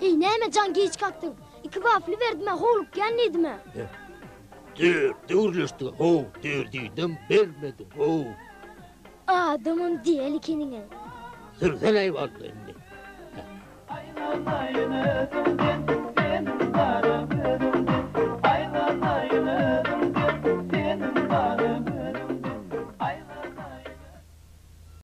İyi neyime can geç kalktın? İki vafli verdime, holuk gelnedime. Dur, dur işte, ho, dur dedim, vermedim, ho. Adamın diyeli kendine. Sırtın eyvallah. Aynı dayını